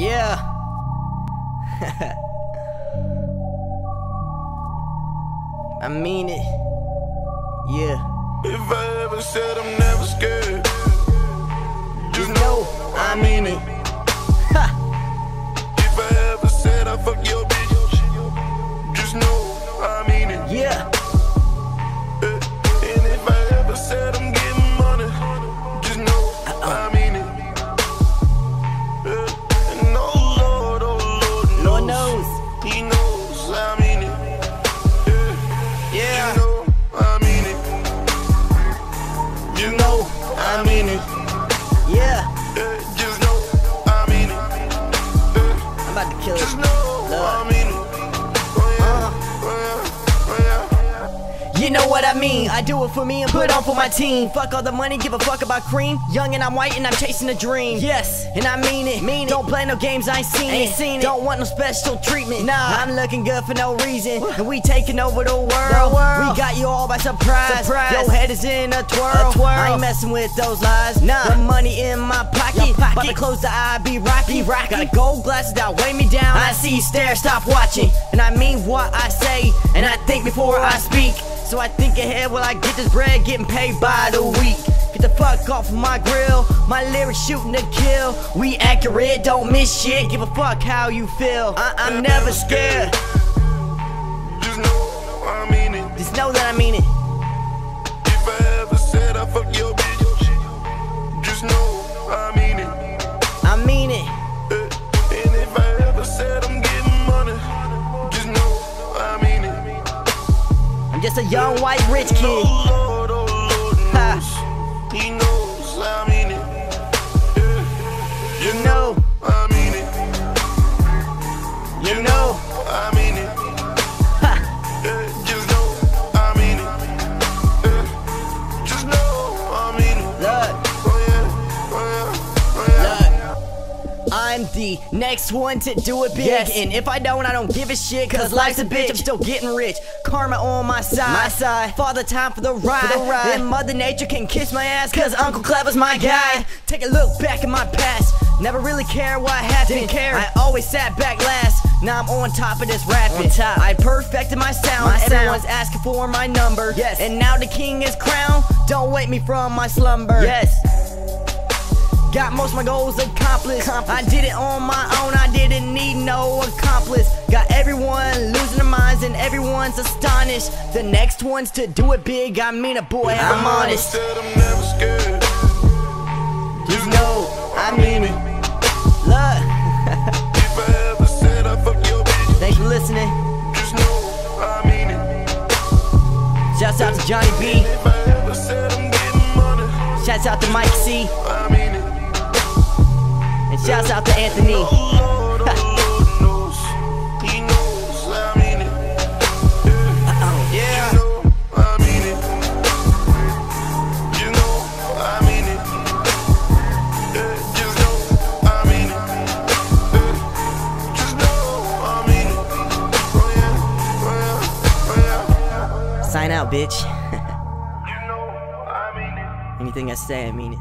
Yeah. I mean it. Yeah. If I ever said I'm never scared, He knows I mean it. Eh, Yeah. You know I mean it. You know I mean it. Yeah. Eh, Just know I mean it. I'm about to kill it. Just know Lord. I mean it. You know what I mean? I do it for me and put on for my team. Fuck all the money, give a fuck about cream. Young and I'm white and I'm chasing a dream. Yes, and I mean it. Mean it. Don't play no games, I ain't seen Ain't it. seen it. Don't want no special treatment. Nah. I'm looking good for no reason. And we taking over the world. The world. We got you all by surprise. Surprise. Your head is in a twirl. A twirl. I ain't messing with those lies. Nah. The money in my pocket. Pocket. About to close the eye, be rocky. Be rocky. Got a gold glasses that weigh me down. I see you stare, stop watching. And I mean what I say. And I think before I speak. So I think ahead while I get this bread, getting paid by the week. Get the fuck off of my grill. My lyrics shooting to kill. We accurate, don't miss shit. Give a fuck how you feel. I- I'm never scared. Just know I mean it. Just know that young white rich kid. Oh Lord, oh Lord knows, He knows I mean it. Eh, You know, I'm the next one to do it big. Yes. And if I don't, I don't give a shit. Cause life's a bitch, I'm still getting rich. Karma on my side. My side. Father time for the ride. For the ride. Then Mother Nature can kiss my ass. Cause Uncle Clever's my guy. Take a look back at my past. Never really care what happened. Didn't care. I always sat back last. Now I'm on top of this rapping. On top. I perfected my sound. My sound. Everyone's asking for my number. Yes. And now the king is crowned. Don't wake me from my slumber. Yes. Got most of my goals accomplished. I did it on my own, I didn't need no accomplice. Got everyone losing their minds and everyone's astonished. The next ones to do it big, I mean a boy, I'm I honest. said I'm never scared. Just know, I mean it. Look, If I ever said I fuck your bitch, thanks for listening. just know I mean it. Shouts out to Johnny B. If I ever said I'm getting money, Shouts out to Mike C. I mean shouts out to Anthony. Lord, Lord knows, He knows I mean it. Yeah. You know I mean it. You know I mean it. Yeah, Just know I mean it. Yeah, Just know I mean it. Oh, yeah, oh, yeah, oh, yeah. Sign out, bitch. You know I mean it. Anything I say, I mean it.